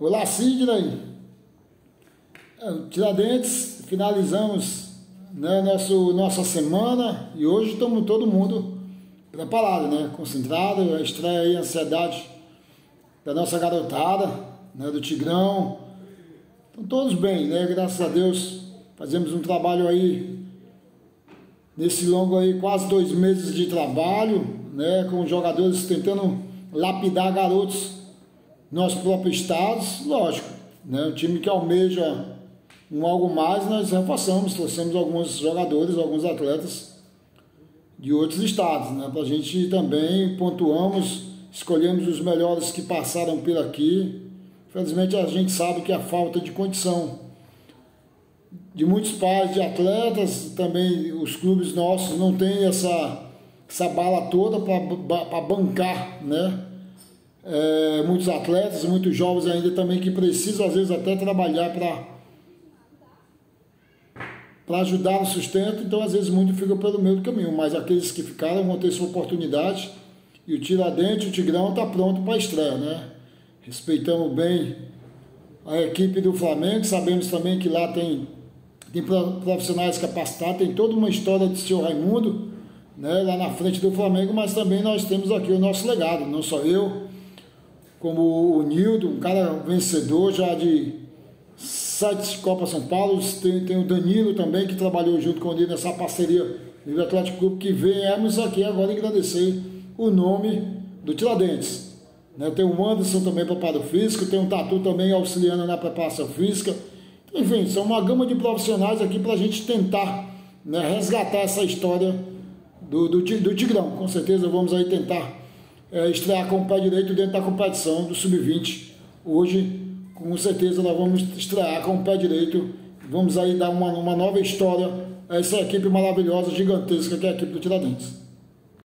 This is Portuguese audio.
Olá, Sidney. É, Tiradentes, finalizamos né, nosso, nossa semana e hoje estamos todo mundo preparado, né? Concentrado, a estreia aí, a ansiedade da nossa garotada, né, do Tigrão. Estão todos bem, né? Graças a Deus, fazemos um trabalho aí nesse longo aí, quase dois meses de trabalho, né? Com jogadores tentando lapidar garotos nosso próprio estado, lógico, né? Um time que almeja um algo mais, nós reforçamos, trouxemos alguns jogadores, alguns atletas de outros estados, né? Para a gente também pontuamos, escolhemos os melhores que passaram por aqui. Infelizmente a gente sabe que a falta de condição de muitos pais de atletas, também os clubes nossos não têm essa, essa bala toda para bancar, né? É, muitos atletas, muitos jovens ainda também que precisam às vezes até trabalhar para para ajudar no sustento, então às vezes muito fica pelo meio do caminho, mas aqueles que ficaram vão ter sua oportunidade. E o Tiradentes, o Tigrão está pronto para a estreia, né? Respeitamos bem a equipe do Flamengo, sabemos também que lá tem, tem profissionais capacitados, tem toda uma história de seu Raimundo, né, lá na frente do Flamengo, mas também nós temos aqui o nosso legado, não só eu, como o Nildo, um cara vencedor já de sete Copas São Paulo, tem, tem o Danilo também, que trabalhou junto com ele nessa parceria do Atlético Clube, que viemos aqui agora agradecer o nome do Tiradentes. Né? Tem o Anderson também preparo físico, tem o Tatu também auxiliando na preparação física. Enfim, são uma gama de profissionais aqui para a gente tentar né, resgatar essa história do, do, do Tigrão. Com certeza vamos aí tentar é, estrear com o pé direito dentro da competição do Sub-20. Hoje, com certeza, nós vamos estrear com o pé direito. Vamos aí dar uma, uma nova história a essa equipe maravilhosa, gigantesca, que é a equipe do Tiradentes.